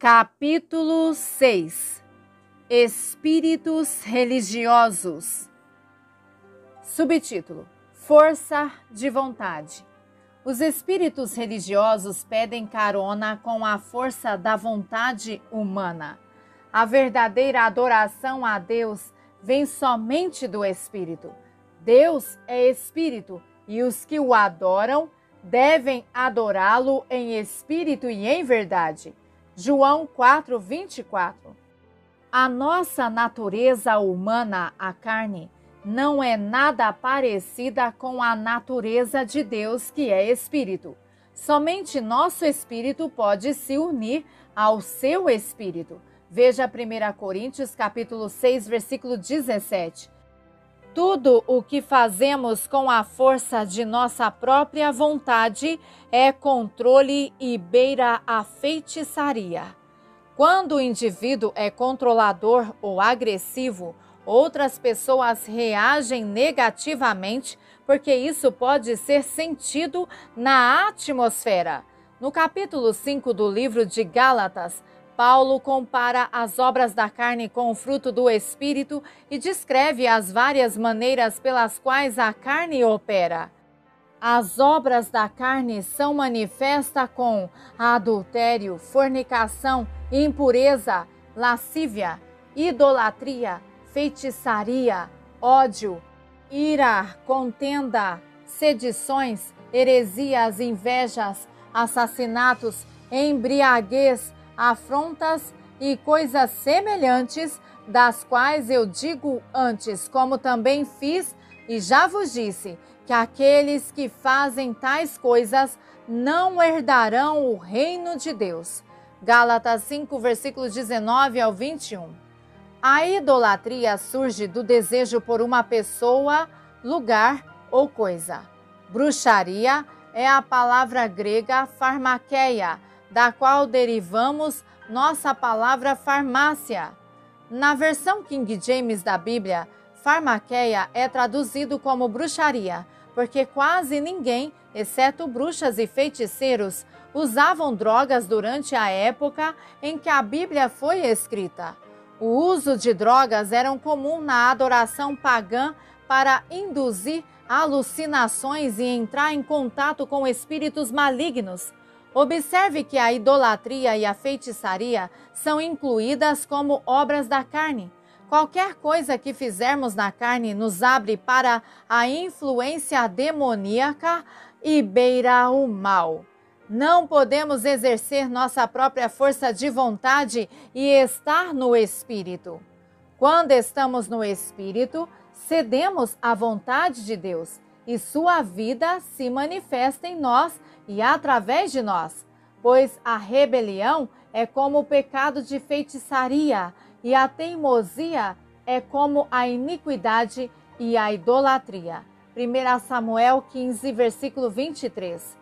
Capítulo 6 Espíritos religiosos Subtítulo: Força de vontade. Os espíritos religiosos pedem carona com a força da vontade humana. A verdadeira adoração a Deus vem somente do Espírito. Deus é Espírito e os que o adoram devem adorá-lo em espírito e em verdade. João 4, 24. A nossa natureza humana, a carne, não é nada parecida com a natureza de Deus, que é espírito. Somente nosso espírito pode se unir ao seu espírito. Veja 1 Coríntios capítulo 6, versículo 17. Tudo o que fazemos com a força de nossa própria vontade é controle e beira a feitiçaria. Quando o indivíduo é controlador ou agressivo, outras pessoas reagem negativamente porque isso pode ser sentido na atmosfera. No capítulo 5 do livro de Gálatas, Paulo compara as obras da carne com o fruto do espírito e descreve as várias maneiras pelas quais a carne opera. As obras da carne são manifestas com adultério, fornicação, impureza, lascívia, idolatria, feitiçaria, ódio, ira, contenda, sedições, heresias, invejas, assassinatos, embriaguez, afrontas e coisas semelhantes, das quais eu digo antes, como também fiz e já vos disse, que aqueles que fazem tais coisas não herdarão o reino de Deus. Gálatas 5, versículos 19 ao 21. A idolatria surge do desejo por uma pessoa, lugar ou coisa. Bruxaria é a palavra grega farmakeia, da qual derivamos nossa palavra farmácia. Na versão King James da Bíblia, farmaqueia é traduzido como bruxaria, porque quase ninguém, exceto bruxas e feiticeiros, usavam drogas durante a época em que a Bíblia foi escrita. O uso de drogas era comum na adoração pagã para induzir alucinações e entrar em contato com espíritos malignos. Observe que a idolatria e a feitiçaria são incluídas como obras da carne. Qualquer coisa que fizermos na carne nos abre para a influência demoníaca e beira o mal. Não podemos exercer nossa própria força de vontade e estar no Espírito. Quando estamos no Espírito, cedemos à vontade de Deus e sua vida se manifesta em nós e através de nós, pois a rebelião é como o pecado de feitiçaria e a teimosia é como a iniquidade e a idolatria. 1 Samuel 15, versículo 23.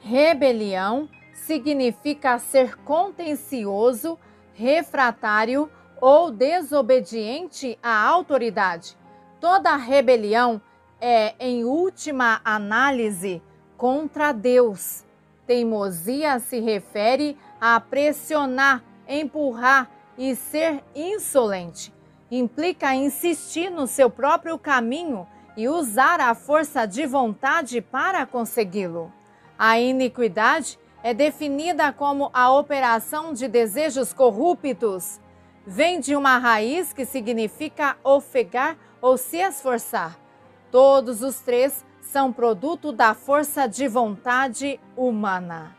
Rebelião significa ser contencioso, refratário ou desobediente à autoridade. Toda rebelião é, em última análise, contra Deus. Teimosia se refere a pressionar, empurrar e ser insolente. Implica insistir no seu próprio caminho e usar a força de vontade para consegui-lo. A iniquidade é definida como a operação de desejos corruptos. Vem de uma raiz que significa ofegar ou se esforçar. Todos os três são produto da força de vontade humana.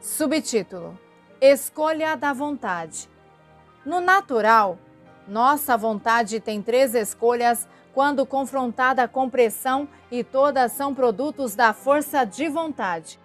Subtítulo: Escolha da vontade. No natural, nossa vontade tem três escolhas quando confrontada com pressão e todas são produtos da força de vontade.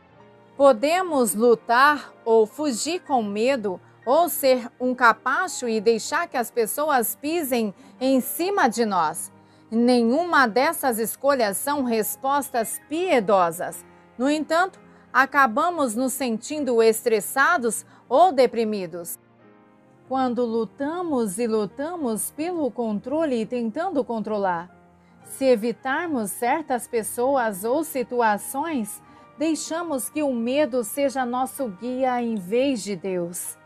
Podemos lutar ou fugir com medo, ou ser um capacho e deixar que as pessoas pisem em cima de nós. Nenhuma dessas escolhas são respostas piedosas. No entanto, acabamos nos sentindo estressados ou deprimidos. Quando lutamos e lutamos pelo controle e tentando controlar, se evitarmos certas pessoas ou situações, deixamos que o medo seja nosso guia em vez de Deus.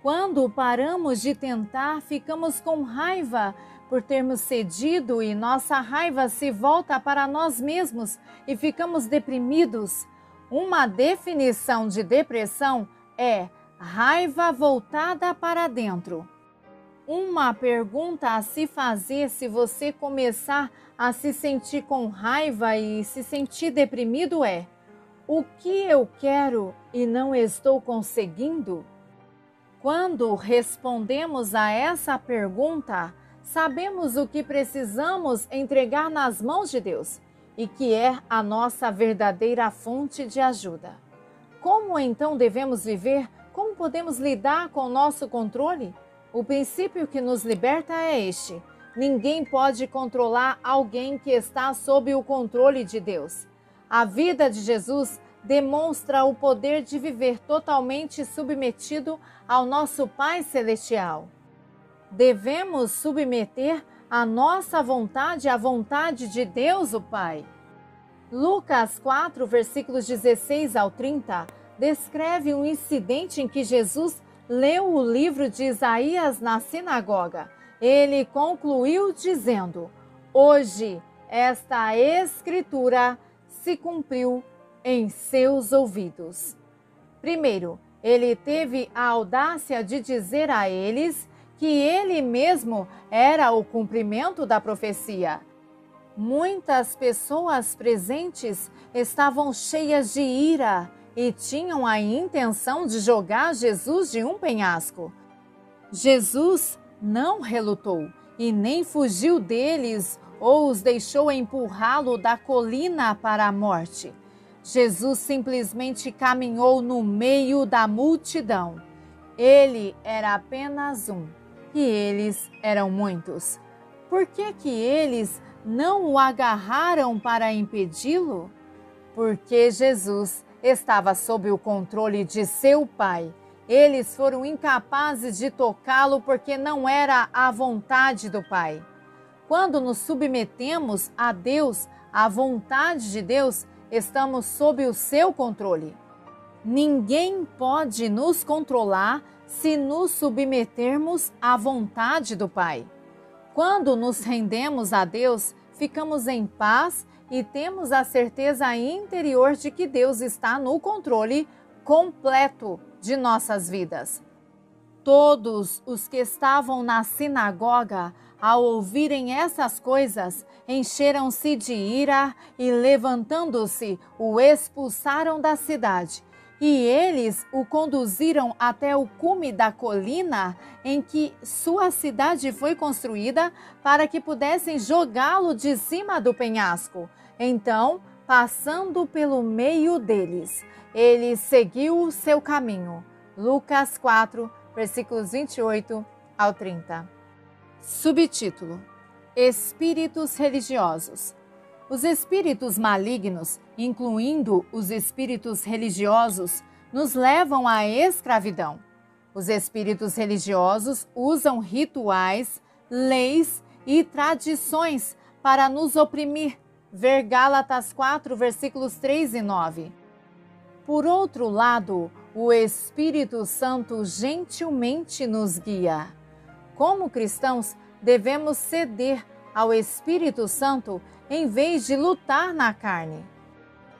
Quando paramos de tentar, ficamos com raiva por termos cedido e nossa raiva se volta para nós mesmos e ficamos deprimidos. Uma definição de depressão é raiva voltada para dentro. Uma pergunta a se fazer se você começar a se sentir com raiva e se sentir deprimido é: o que eu quero e não estou conseguindo? Quando respondemos a essa pergunta, sabemos o que precisamos entregar nas mãos de Deus e que é a nossa verdadeira fonte de ajuda. Como então devemos viver? Como podemos lidar com o nosso controle? O princípio que nos liberta é este: ninguém pode controlar alguém que está sob o controle de Deus. A vida de Jesus demonstra o poder de viver totalmente submetido ao nosso Pai Celestial. Devemos submeter a nossa vontade à vontade de Deus, o Pai. Lucas 4, versículos 16 ao 30, descreve um incidente em que Jesus leu o livro de Isaías na sinagoga. Ele concluiu dizendo: Hoje esta escritura se cumpriu em seus ouvidos. Primeiro, ele teve a audácia de dizer a eles que ele mesmo era o cumprimento da profecia. Muitas pessoas presentes estavam cheias de ira e tinham a intenção de jogar Jesus de um penhasco. Jesus não relutou e nem fugiu deles ou os deixou empurrá-lo da colina para a morte. Jesus simplesmente caminhou no meio da multidão. Ele era apenas um e eles eram muitos. Por que que eles não o agarraram para impedi-lo? Porque Jesus estava sob o controle de seu pai. Eles foram incapazes de tocá-lo porque não era a vontade do pai. Quando nos submetemos a Deus, à vontade de Deus, estamos sob o seu controle. Ninguém pode nos controlar se nos submetermos à vontade do Pai. Quando nos rendemos a Deus, ficamos em paz e temos a certeza interior de que Deus está no controle completo de nossas vidas. Todos os que estavam na sinagoga, ao ouvirem essas coisas, encheram-se de ira e, levantando-se, o expulsaram da cidade e eles o conduziram até o cume da colina em que sua cidade foi construída para que pudessem jogá-lo de cima do penhasco. Então, passando pelo meio deles, ele seguiu o seu caminho. Lucas 4, versículos 28 ao 30. Subtítulo: Espíritos religiosos. Os espíritos malignos, incluindo os espíritos religiosos, nos levam à escravidão. Os espíritos religiosos usam rituais, leis e tradições para nos oprimir. Ver Gálatas 4, versículos 3 e 9. Por outro lado, o Espírito Santo gentilmente nos guia. Como cristãos, devemos ceder ao Espírito Santo em vez de lutar na carne.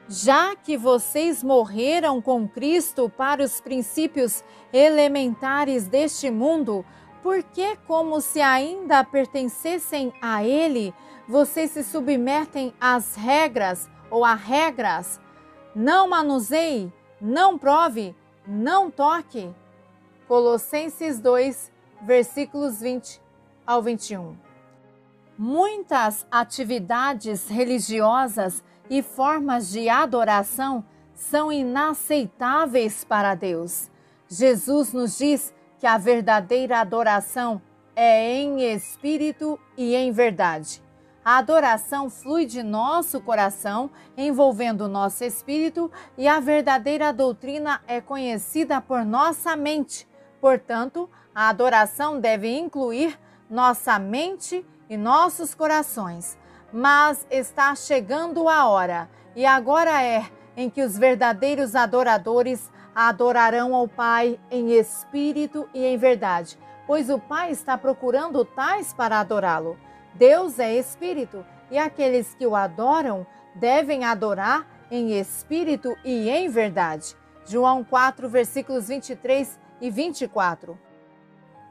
Já que vocês morreram com Cristo para os princípios elementares deste mundo, por que, como se ainda pertencessem a Ele, vocês se submetem às regras ou a regras? Não manuseie, não prove, não toque. Colossenses 2, versículos 20 ao 21. Muitas atividades religiosas e formas de adoração são inaceitáveis para Deus. Jesus nos diz que a verdadeira adoração é em espírito e em verdade. A adoração flui de nosso coração, envolvendo nosso espírito, e a verdadeira doutrina é conhecida por nossa mente. Portanto, a adoração deve incluir nossa mente e nossos corações. Mas está chegando a hora, e agora é, em que os verdadeiros adoradores adorarão ao Pai em espírito e em verdade, pois o Pai está procurando tais para adorá-lo. Deus é espírito e aqueles que o adoram devem adorar em espírito e em verdade. João 4, versículos 23 e 24.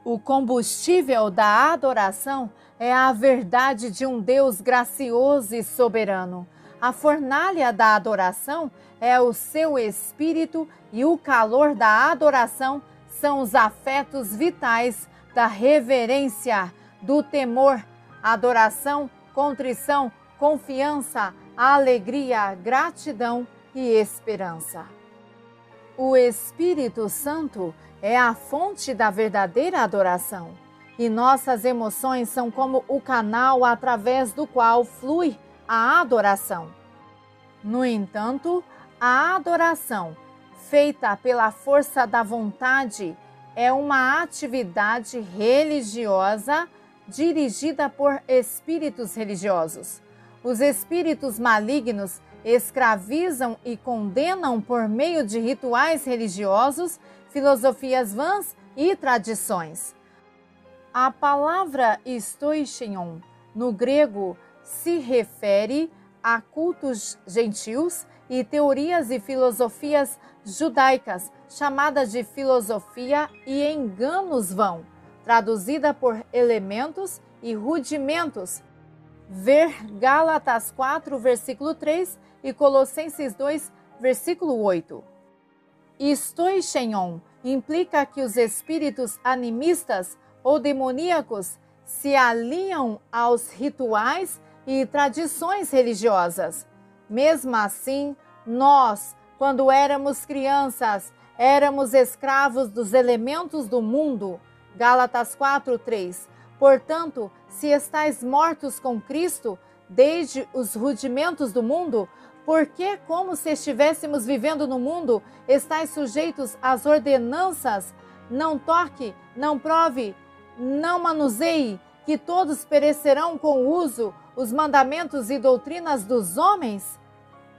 O combustível da adoração é a verdade de um Deus gracioso e soberano. A fornalha da adoração é o seu espírito e o calor da adoração são os afetos vitais da reverência, do temor, adoração, contrição, confiança, alegria, gratidão e esperança. O Espírito Santo é a fonte da verdadeira adoração. E nossas emoções são como o canal através do qual flui a adoração. No entanto, a adoração, feita pela força da vontade, é uma atividade religiosa dirigida por espíritos religiosos. Os espíritos malignos escravizam e condenam por meio de rituais religiosos filosofias vãs e tradições. A palavra stoicheion, no grego, se refere a cultos gentios e teorias e filosofias judaicas, chamadas de filosofia e enganos vão, traduzida por elementos e rudimentos. Ver Gálatas 4, versículo 3 e Colossenses 2, versículo 8. Stoicheion implica que os espíritos animistas ou demoníacos se aliam aos rituais e tradições religiosas. Mesmo assim, nós, quando éramos crianças, éramos escravos dos elementos do mundo. Gálatas 4:3. Portanto, se estáis mortos com Cristo, desde os rudimentos do mundo, porque, como se estivéssemos vivendo no mundo, estáis sujeitos às ordenanças: não toque, não prove, não manuseie, que todos perecerão com o uso, os mandamentos e doutrinas dos homens?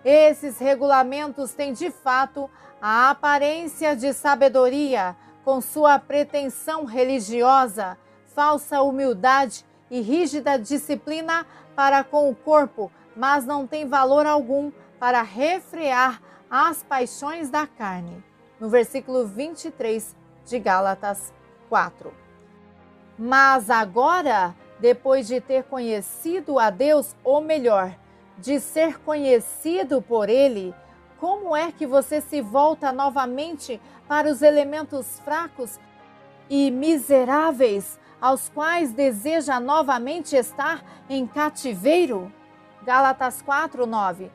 Esses regulamentos têm de fato a aparência de sabedoria, com sua pretensão religiosa, falsa humildade e rígida disciplina para com o corpo, mas não tem valor algum para refrear as paixões da carne. No versículo 23 de Gálatas 4. Mas agora, depois de ter conhecido a Deus, ou melhor, de ser conhecido por Ele, como é que você se volta novamente para os elementos fracos e miseráveis aos quais deseja novamente estar em cativeiro? Gálatas 4, 9.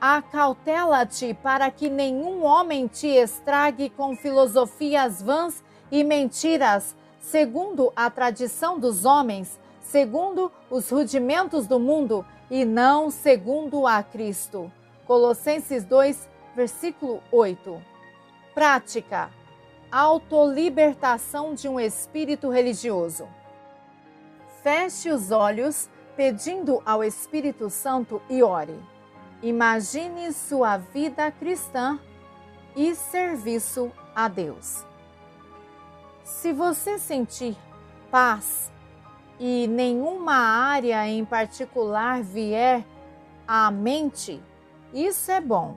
Acautela-te para que nenhum homem te estrague com filosofias vãs e mentiras, segundo a tradição dos homens, segundo os rudimentos do mundo e não segundo a Cristo. Colossenses 2, versículo 8. Prática: autolibertação de um espírito religioso. Feche os olhos pedindo ao Espírito Santo e ore. Imagine sua vida cristã e serviço a Deus. Se você sentir paz e nenhuma área em particular vier à mente, isso é bom.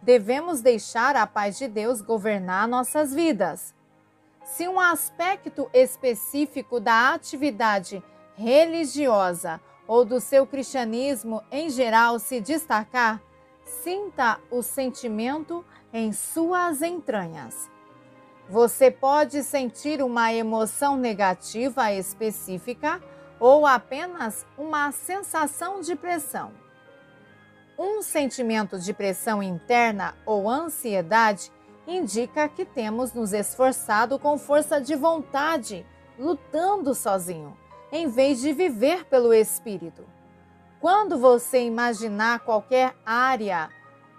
Devemos deixar a paz de Deus governar nossas vidas. Se um aspecto específico da atividade religiosa ou do seu cristianismo em geral se destacar, sinta o sentimento em suas entranhas. Você pode sentir uma emoção negativa específica ou apenas uma sensação de pressão. Um sentimento de pressão interna ou ansiedade indica que temos nos esforçado com força de vontade, lutando sozinho em vez de viver pelo Espírito. Quando você imaginar qualquer área,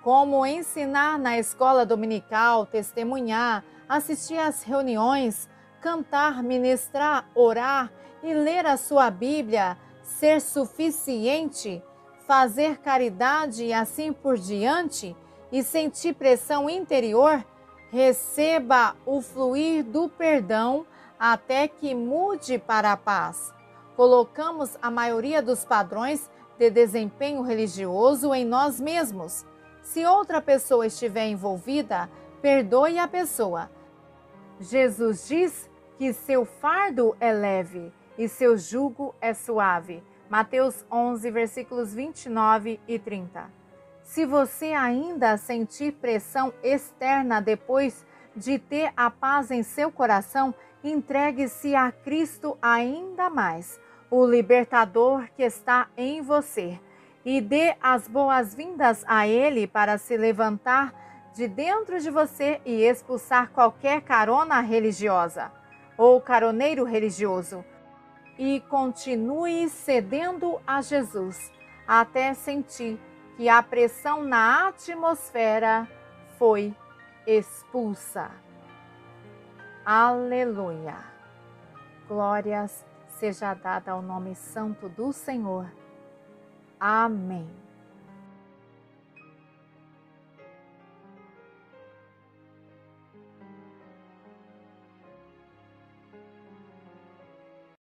como ensinar na escola dominical, testemunhar, assistir às reuniões, cantar, ministrar, orar e ler a sua Bíblia, ser suficiente, fazer caridade e assim por diante, e sentir pressão interior, receba o fluir do perdão até que mude para a paz. Colocamos a maioria dos padrões de desempenho religioso em nós mesmos. Se outra pessoa estiver envolvida, perdoe a pessoa. Jesus diz que seu fardo é leve e seu jugo é suave. Mateus 11, versículos 29 e 30. Se você ainda sentir pressão externa depois de ter a paz em seu coração, entregue-se a Cristo ainda mais, o libertador que está em você, e dê as boas-vindas a Ele para se levantar de dentro de você e expulsar qualquer carona religiosa ou caroneiro religioso. E continue cedendo a Jesus até sentir que a pressão na atmosfera foi expulsa. Aleluia! Glórias seja dada ao nome santo do Senhor. Amém.